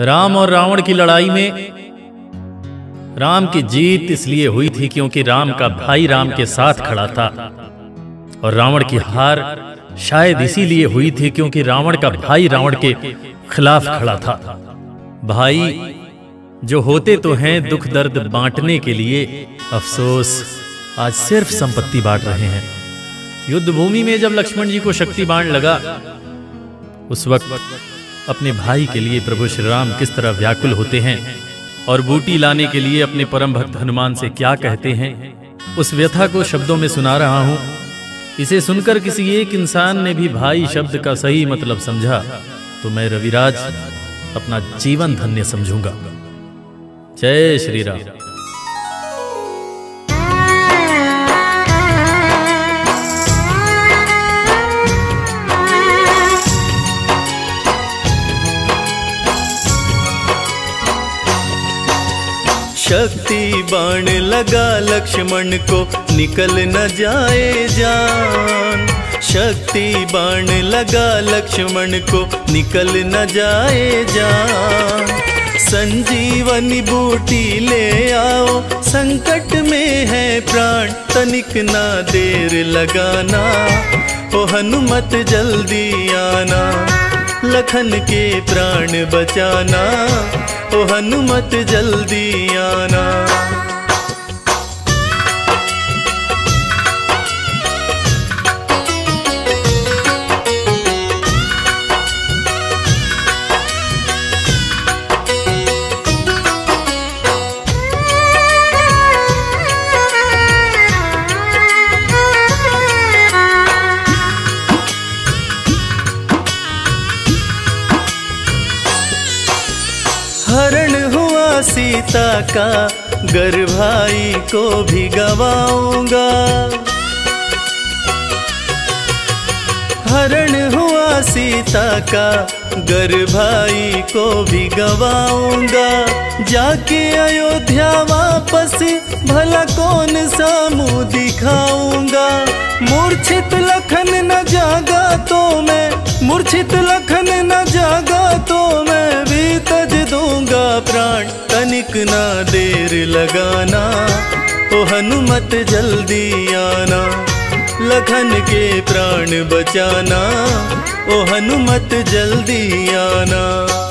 राम और रावण की लड़ाई में राम की जीत इसलिए हुई थी क्योंकि राम का भाई राम के साथ खड़ा था और रावण की हार शायद इसीलिए हुई थी क्योंकि रावण का भाई रावण के खिलाफ खड़ा था। भाई, जो होते तो हैं दुख दर्द बांटने के लिए, अफसोस, आज सिर्फ़ संपत्ति बांट रहे हैं। युद्ध भूमि में जब लक्ष्मण जी को शक्ति बाण लगा, उस वक्त अपने भाई के लिए प्रभु श्री राम किस तरह व्याकुल होते हैं? और बूटी लाने के लिए अपने परम भक्त हनुमान से क्या कहते हैं? उस व्यथा को शब्दों में सुना रहा हूँ। इसे सुनकर किसी एक इंसान ने भी भाई शब्द का सही मतलब समझा। तो मैं रविराज, अपना जीवन धन्य समझूँगा। जय श्री राम शक्ति बाण लगा लक्ष्मण को, निकल न जाए जान। शक्ति बाण लगा लक्ष्मण को, निकल न जाए जान। संजीवनी बूटी ले आओ, संकट में है प्राण, तनिक ना देर लगाना। ओ हनुमत जल्दी आना। लखन के प्राण बचाना ओ हनुमत जल्दी आना। सीता का गर भाई को भी गवाऊँगा। हरण हुआ सीता का गर भाई को भी गवाऊँगा। जाके अयोध्या वापस भला कौन सा मुँह दिखाऊँगा? मूर्छित लखन न जागा तो मैं, मूर्छित लखन ना देर लगाना, ओ हनुमत जल्दी आना, लखन के प्राण बचाना, ओ हनुमत जल्दी आना।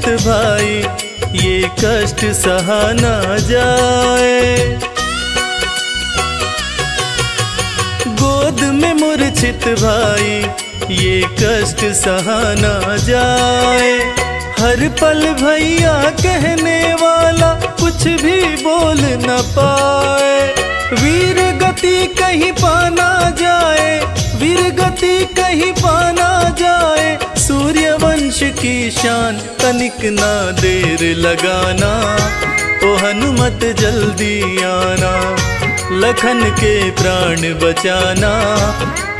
मूर्छित भाई, ये कष्ट सहा ना जाए। गोद में मूर्छित भाई, ये कष्ट सहा ना जाए। हर पल भैया कहने वाला कुछ भी बोल न पाए। वीर गति कहीं पाना जाए, वीर गति कहीं पाना जाए सूर्य की शान तनिक ना देर लगाना, ओ हनुमत जल्दी आना, लखन के प्राण बचाना,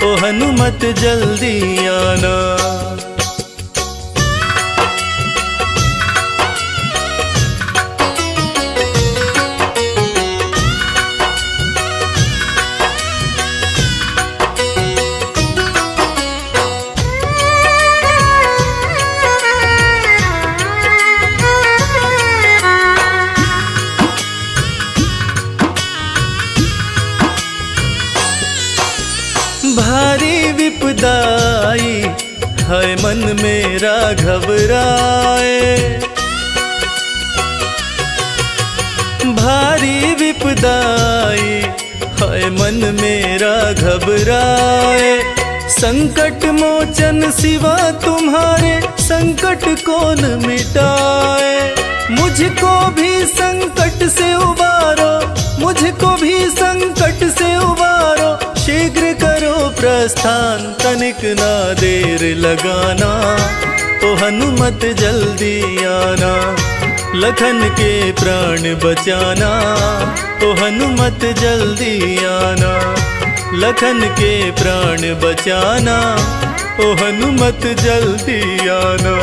ओ हनुमत जल्दी आना। भारी विपदाई है मन मेरा घबराए। भारी विपदाई है मन मेरा घबराए। संकट मोचन सिवा तुम्हारे संकट कौन मिटाए। मुझको भी संकट प्रस्थान तनिक ना देर लगाना तो हनुमत जल्दी आना, लखन के प्राण बचाना तो हनुमत जल्दी आना, लखन के प्राण बचाना, ओ हनुमत जल्दी आना।